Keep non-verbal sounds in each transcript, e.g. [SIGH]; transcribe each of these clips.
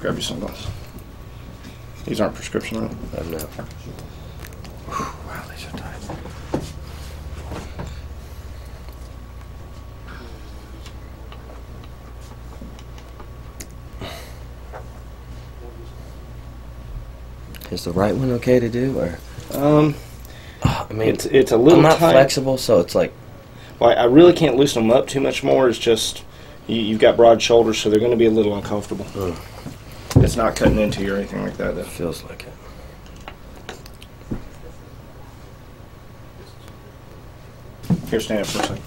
grab you your sunglasses. These aren't prescription, right? I'm not. Wow, these are tight. Is the right one okay to do, or Um, I mean, it's it's a little I'm not tight. flexible, so it's like Well, I really can't loosen them up too much more. It's just you, you've got broad shoulders, so they're going to be a little uncomfortable. Mm. It's not cutting into you or anything like that. Though. feels like it. Here, stand up for a second.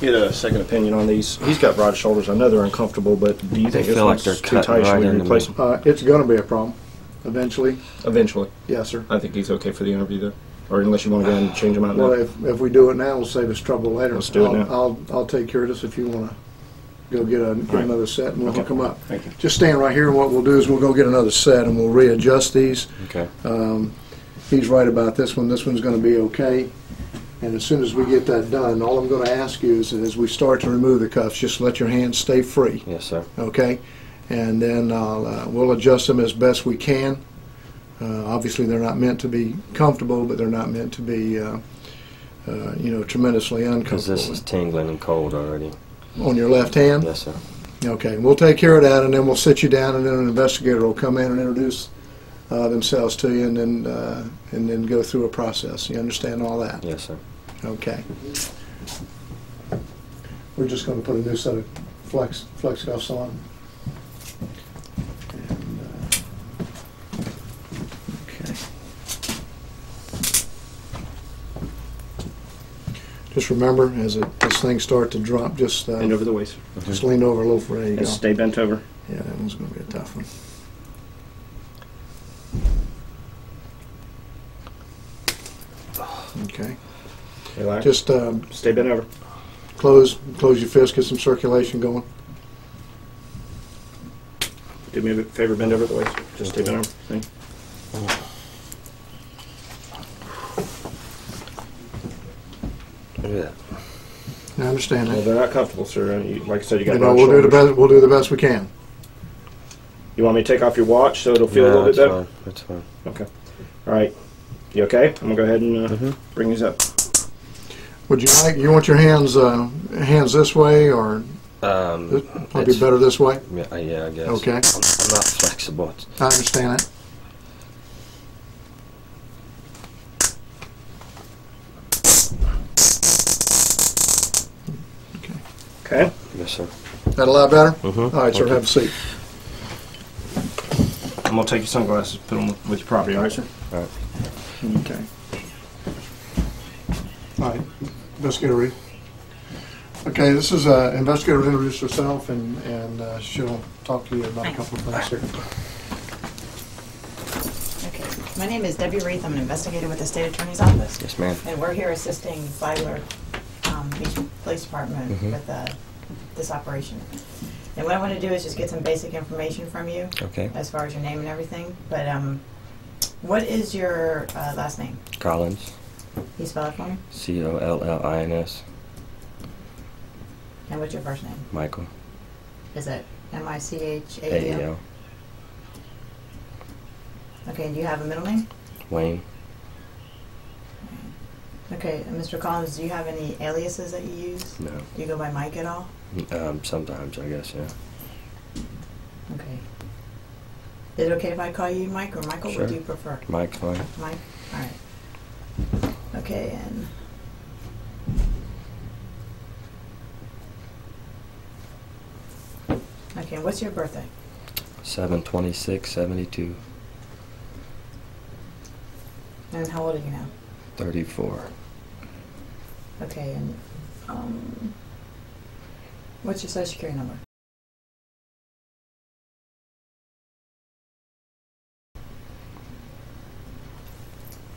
Get a second opinion on these. He's got broad shoulders. I know they're uncomfortable, but do you They think this feel like they're too cutting tight? Should right we into replace them? Uh, it's going to be a problem eventually. Eventually. Yes, sir. I think he's okay for the interview, though. Or unless you want to go ahead and change them out Well, now. if, if we do it now, it'll save us trouble later. Let's do it I'll, now. I'll, I'll take care of this if you want to go get, a, get Right. another set and we'll Okay. hook them up. Thank you. Just stand right here and what we'll do is we'll go get another set and we'll readjust these. Okay. Um, he's right about this one. This one's going to be okay. And as soon as we get that done, all I'm going to ask you is that as we start to remove the cuffs, just let your hands stay free, Yes, sir. okay? And then I'll, uh, we'll adjust them as best we can. Uh, obviously, they're not meant to be comfortable, but they're not meant to be, uh, uh, you know, tremendously uncomfortable. Because this is tingling and cold already. On your left hand? Yes, sir. Okay, we'll take care of that, and then we'll sit you down, and then an investigator will come in and introduce uh, themselves to you, and then uh, and then go through a process. You understand all that? Yes, sir. Okay. We're just going to put a new set of flex flex cuffs on. And, uh, okay. Just remember, as it, this thing start to drop, just uh, Bend over the waist. just lean over a little. There you And go. stay bent over. Yeah, that one's going to be a tough one. Okay. Relax. Just um, stay bent over. close close your fist, get some circulation going. Do me a favor, bend over the waist. Just stay bent over. Thank you. Look at that. I understand Well, that. they're not comfortable, sir. And you, like I said, you got You know, we'll do the best. We'll do the best we can. You want me to take off your watch so it'll feel a little bit that's better? fine. That's fine. Okay. All right. You okay? I'm gonna go ahead and uh, Mhm. bring these up. Would you like? You want your hands uh, hands this way, or Um, this, might be it's- better this way? Yeah, uh, yeah, I guess. Okay. I'm, I'm not flexible. It's- I understand that. Okay. Yes, sir. That a lot better? Mhm. All right, sir. Okay. Have a seat. I'm gonna take your sunglasses, put them with your property. All right, sir. All right. Okay. All right, investigator Reed. Okay, this is uh, investigator will introduce herself, and and uh, she'll talk to you about a couple of things here. Okay, my name is Debbie Reith, I'm an investigator with the State Attorney's Office, Yes, ma'am. and we're here assisting Flagler um, Beach Police Department Mhm. with uh, this operation. And what I want to do is just get some basic information from you, Okay. as far as your name and everything, but um, what is your uh, last name? Collins. Can you spell it for me? C O L L I N S. And what's your first name? Michael. Is it A M-I-C-H-A-L? L. Okay, and do you have a middle name? Wayne. Okay, Mr. Collins, do you have any aliases that you use? No. Do you go by Mike at all? Um, sometimes, I guess, yeah. Okay. Is it okay if I call you Mike or Michael? Sure. What do you prefer? Mike, fine. Mike? All right. Okay, and okay, what's your birthday? Seven twenty six seventy two And how old are you now? thirty four. Okay, and um, what's your social security number?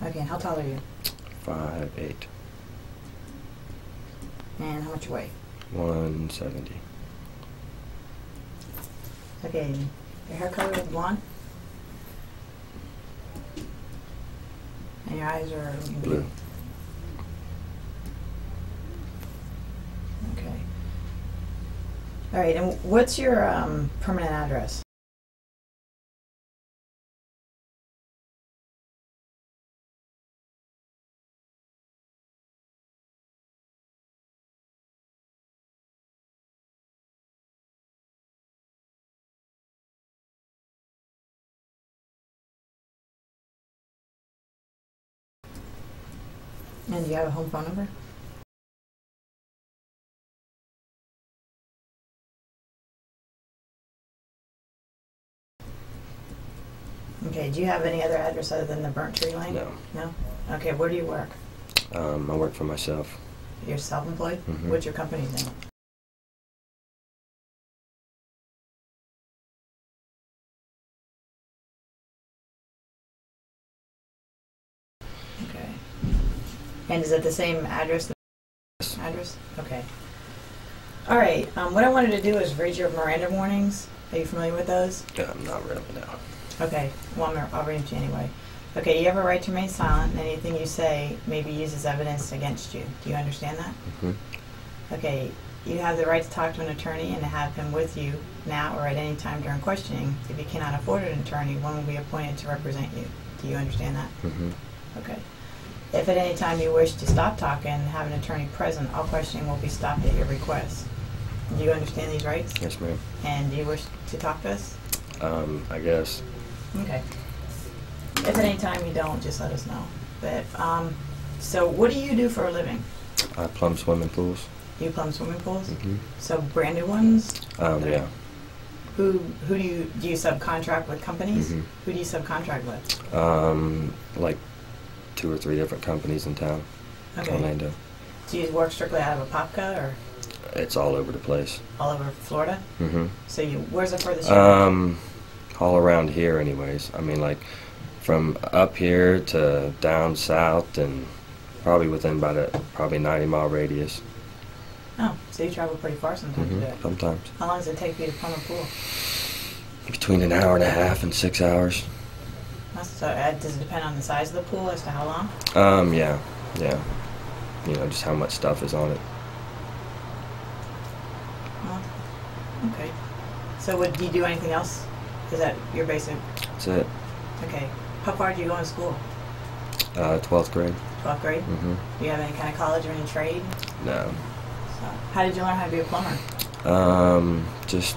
Okay, and how tall are you? Five eight. And how much you weigh? One seventy. Okay, and your hair color is blonde? And your eyes are Blue. All right, and what's your um, permanent address? And do you have a home phone number? Okay, do you have any other address other than the Burnt Tree Lane? No. No? Okay, where do you work? Um, I work for myself. You're self-employed? Mhm. What's your company's name? Okay. And is it the same address? Yes. Address? Okay. All right, um, what I wanted to do is read your Miranda warnings. Are you familiar with those? Yeah, I'm not really, no. Okay, well, I'm- I'll read them to you anyway. Okay, you have a right to remain silent, and anything you say may be used as evidence against you. Do you understand that? hmm Okay, you have the right to talk to an attorney and to have him with you now or at any time during questioning. If you cannot afford an attorney, one will be appointed to represent you. Do you understand that? hmm Okay. If at any time you wish to stop talking and have an attorney present, all questioning will be stopped at your request. Do you understand these rights? Yes, ma'am. And do you wish to talk to us? Um, I guess. Okay. If at any time you don't, just let us know. But, um, so what do you do for a living? I plumb swimming pools. You plumb swimming pools? hmm So brand new ones? Um, yeah. Who, who do you, do you subcontract with companies? Mhm. Who do you subcontract with? Um, like two or three different companies in town. Okay. Orlando. Do you work strictly out of Apopka or It's all over the place. all over Florida? Mm-hmm. So you, where's the furthest? Um, all around here, anyways. I mean, like from up here to down south, and probably within about a probably 90 mile radius. Oh, so you travel pretty far sometimes do hmm. Sometimes How long does it take you to plumb a pool? between an hour and a half and six hours. So uh, does it depend on the size of the pool as to how long? Um, yeah, yeah. You know, just how much stuff is on it. Well, okay. So would you do anything else? Is that your basic? That's it. Okay. How far did you go in school? Uh, 12th grade. 12th grade? hmm Do you have any kind of college or any trade? No. So how did you learn how to be a plumber? Um, just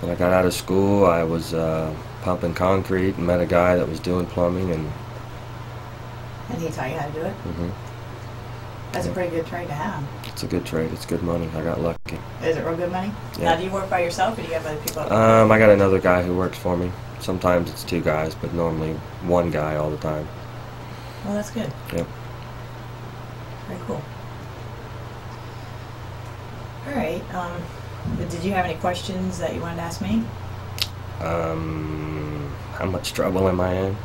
when I got out of school, I was uh, pumping concrete and met a guy that was doing plumbing, and And he taught you how to do it? Mm-hmm. That's a pretty good trade to have. It's a good trade. It's good money. I got lucky. Is it real good money? Yeah. Now, do you work by yourself or do you have other people? Um, I got another guy who works for me. Sometimes it's two guys, but normally one guy all the time. well, that's good. Yep. Very cool. All right. Um, but did you have any questions that you wanted to ask me? Um, how much trouble am I in?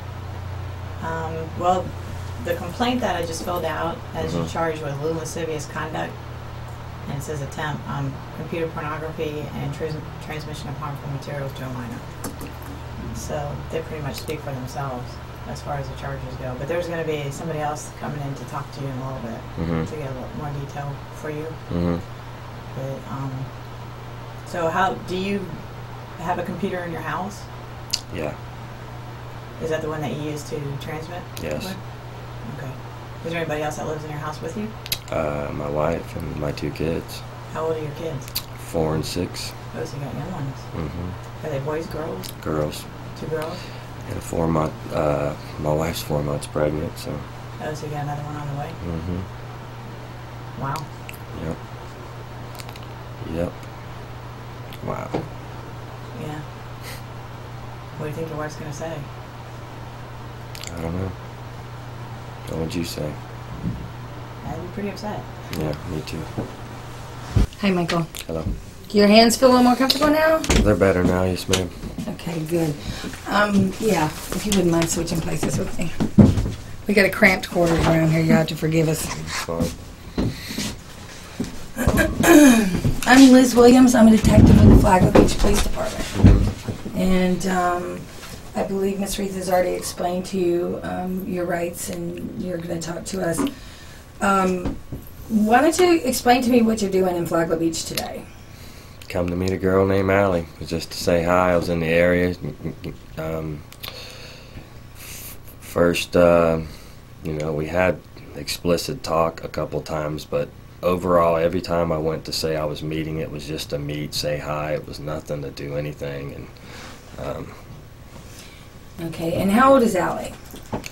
Um, well, the complaint that I just filled out has you Mhm. charged with lascivious conduct, and it says attempt um, computer pornography and trans- transmission of harmful materials to a minor. So they pretty much speak for themselves as far as the charges go. But there's going to be somebody else coming in to talk to you in a little bit Mm-hmm. to get a little more detail for you. Mm-hmm. But, um, so how do you have a computer in your house? Yeah. Is that the one that you use to transmit? Yes. with? Okay. Is there anybody else that lives in your house with you? Uh, my wife and my two kids, How old are your kids? four and six. Oh, so you got young ones. Mm-hmm. Are they boys, girls? Girls. Two girls? And a four month. Uh, my wife's four months pregnant, so. Oh, so you got another one on the way? Mm-hmm. Wow. Yep. Yep. Wow. Yeah. What do you think your wife's gonna say? I don't know. What would you say? I'd be pretty upset. Yeah, me too. Hi, Michael. Hello. Your hands feel a little more comfortable now? They're better now, yes, ma'am. Okay, good. Um, yeah, if you wouldn't mind switching places with me. We got a cramped quarters around here. You have to forgive us. Fine. [CLEARS THROAT] I'm Liz Williams. I'm a detective with the Flagler Beach Police Department. And um, I believe Miss Reed has already explained to you um, your rights, and you're going to talk to us. Um, why don't you explain to me what you're doing in Flagler Beach today? Come to meet a girl named Allie. Just to say hi. I was in the area. Um, first, uh, you know, we had explicit talk a couple times, but overall, every time I went to say I was meeting, it was just to meet, say hi. It was nothing to do anything. And um, Okay, and how old is Allie?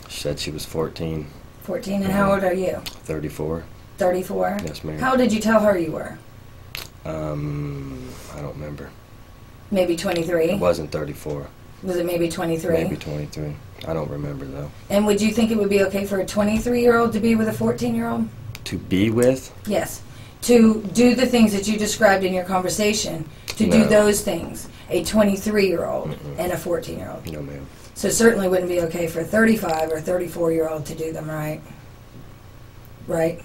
she said she was 14. 14. And how old are you? 34. 34? Yes, ma'am. How did you tell her you were? Um, I don't remember. Maybe 23? It wasn't 34. Was it maybe 23? Maybe 23. I don't remember though. And would you think it would be okay for a 23 year old to be with a 14 year old? To be with? Yes. To do the things that you described in your conversation, to do those things, a 23 year old Mm-mm. and a 14 year old. No, ma'am. So it certainly wouldn't be okay for a 35 or 34 year old to do them, right? Right?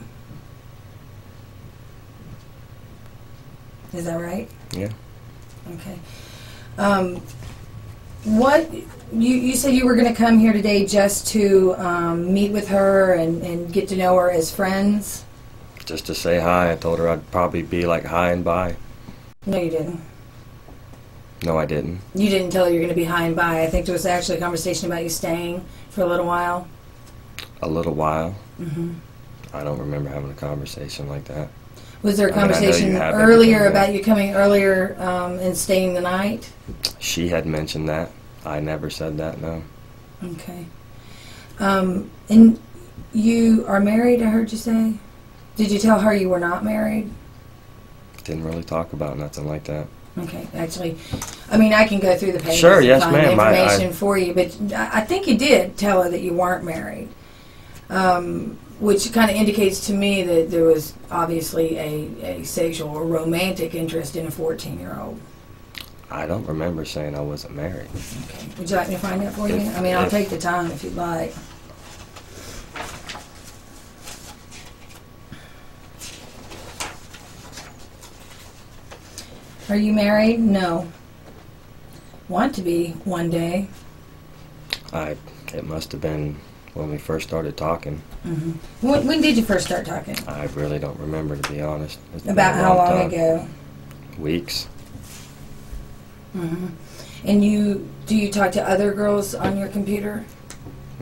Is that right? Yeah. Okay. Um, what you you said you were going to come here today just to um, meet with her and, and get to know her as friends. Just to say hi. I told her I'd probably be like hi and bye. No, you didn't. No, I didn't. You didn't tell her you're going to be hi and bye. I think there was actually a conversation about you staying for a little while. A little while. hmm I don't remember having a conversation like that. Was there a mean, I you conversation earlier about you coming earlier um, and staying the night? She had mentioned that. I never said that, no. Okay. Um, and you are married, I heard you say? Did you tell her you were not married? Didn't really talk about nothing like that. Okay, actually, I mean, I can go through the pages Sure, and yes, find ma'am. I- I- information for you, but I I think you did tell her that you weren't married, um, which kind of indicates to me that there was obviously a, a sexual or romantic interest in a 14-year-old. I don't remember saying I wasn't married. Okay. Would you like me to find that for you? I mean, I'll if- take the time if you'd like. Are you married? No. Want to be one day. I. It must have been when we first started talking. hmm When, when did you first start talking? I really don't remember, to be honest. It's About how long ago? Weeks. hmm And you do you talk to other girls on your computer?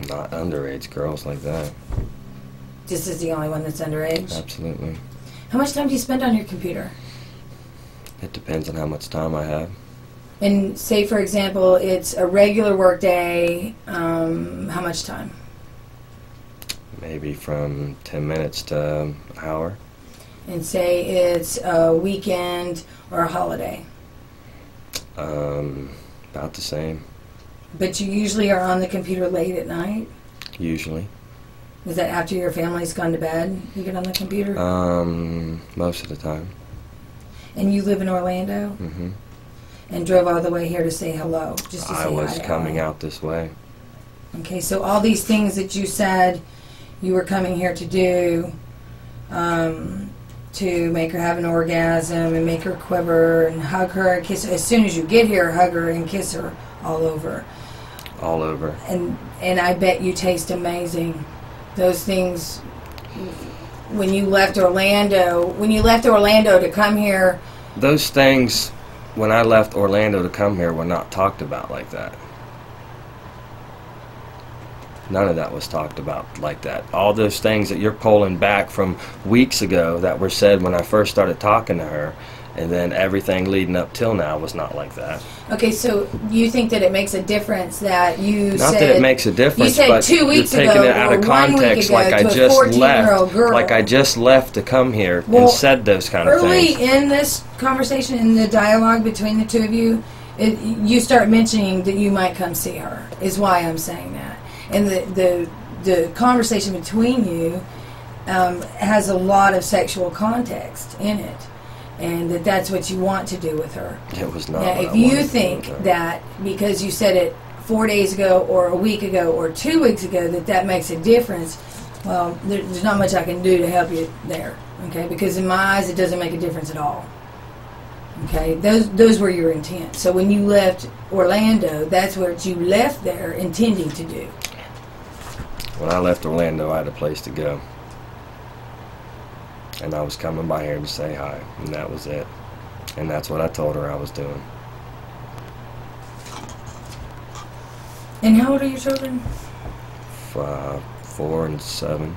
Not underage girls like that. This is the only one that's underage. Absolutely. How much time do you spend on your computer? It depends on how much time I have. And say, for example, it's a regular work day. Um, how much time? Maybe from 10 minutes to an hour. And say it's a weekend or a holiday. Um, about the same, But you usually are on the computer late at night. usually. Is that after your family's gone to bed? You get on the computer? Um, most of the time. And you live in Orlando hmm and drove all the way here to say hello, just to say I was hi coming out this way. Okay, so all these things that you said you were coming here to do, um, to make her have an orgasm and make her quiver and hug her and kiss her. As soon as you get here, hug her and kiss her all over. All over. And and I bet you taste amazing. Those things. When you left Orlando, when you left Orlando to come here, Those things, when I left Orlando to come here, were not talked about like that. None of that was talked about like that. All those things that you're pulling back from weeks ago that were said when I first started talking to her, and then everything leading up till now was not like that. okay. So you think that it makes a difference that you Not said that it makes a difference, You said two weeks you're taking ago it out of context, like I just left, girl. like I just left to come here Well, and said those kind of things. early in this conversation, in the dialogue between the two of you, it, you start mentioning that you might come see her. Is why I'm saying that, and the the the conversation between you um, has a lot of sexual context in it, and that that's what you want to do with her. It was not. Now, if you wanted to do think that because you said it four days ago, or a week ago, or two weeks ago, that that makes a difference, well, there, there's not much I can do to help you there. Okay, because in my eyes, it doesn't make a difference at all. Okay, those those were your intent. So when you left Orlando, that's what you left there intending to do. When I left Orlando, I had a place to go. And I was coming by here to say hi, and that was it. And that's what I told her I was doing. And how old are your children? F- Uh, four and seven.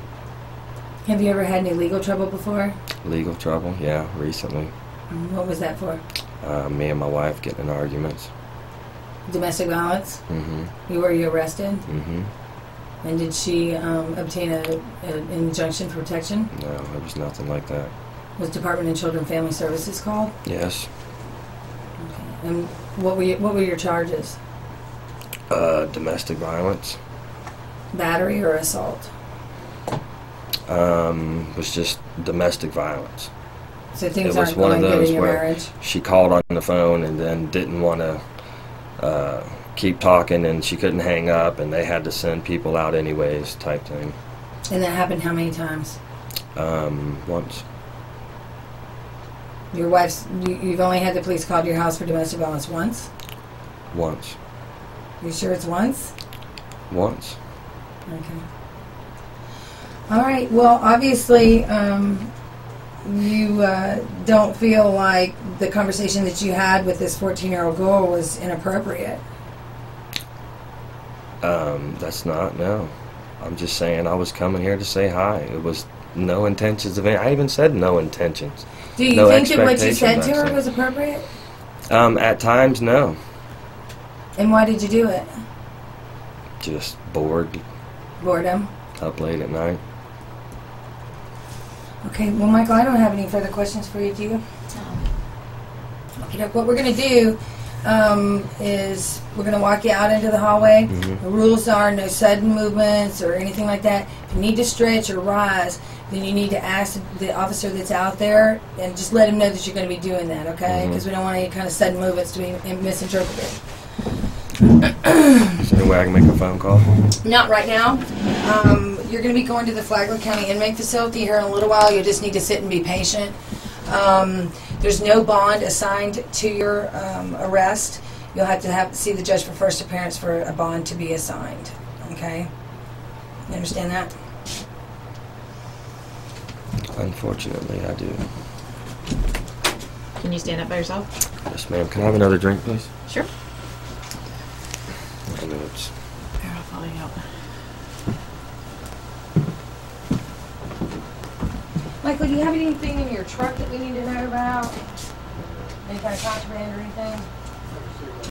Have you ever had any legal trouble before? Legal trouble, yeah, recently. Mm, What was that for? Uh, me and my wife getting in arguments. Domestic violence? hmm You were you arrested? hmm And did she um, obtain a, an injunction for protection? No, it was nothing like that. Was Department of Children and Family Services called? Yes. And what were you, what were your charges? Uh, domestic violence Battery or assault? um, was just domestic violence. So things It was aren't one of going good those in your where- marriage. She called on the phone and then didn't want to uh, keep talking, and she couldn't hang up, and they had to send people out anyways, type thing. And that happened how many times? Um, once, Your wife's, you, you've only had the police called your house for domestic violence once? once, You sure it's once? once. Okay. All right. Well, obviously, um, you uh, don't feel like the conversation that you had with this 14-year-old girl was inappropriate. Um, that's not no. I'm just saying I was coming here to say hi. It was no intentions of any. I even said no intentions. Do you No think that what you said to her was appropriate? Um, at times, no. And why did you do it? Just bored, Boredom. up late at night. Okay. Well, Michael, I don't have any further questions for you. Do you? Um, Okay, what we're going to do um, is we're going to walk you out into the hallway. Mhm. The rules are no sudden movements or anything like that. If you need to stretch or rise, then you need to ask the officer that's out there and just let him know that you're going to be doing that, okay? Mhm. Because we don't want any kind of sudden movements to be misinterpreted. Is there any way I can make a phone call? Not right now. Um, you're going to be going to the Flagler County Inmate Facility here in a little while. You just need to sit and be patient. Um, there's no bond assigned to your um, arrest. You'll have to have see the judge for first appearance for a bond to be assigned. Okay. You understand that? Unfortunately, I do. Can you stand up by yourself? Yes, ma'am. Can I have another drink, please? Sure. I mean, it's Here, I'll follow you out. Michael, do you have anything in your truck that we need to know about? Any kind of contraband or anything?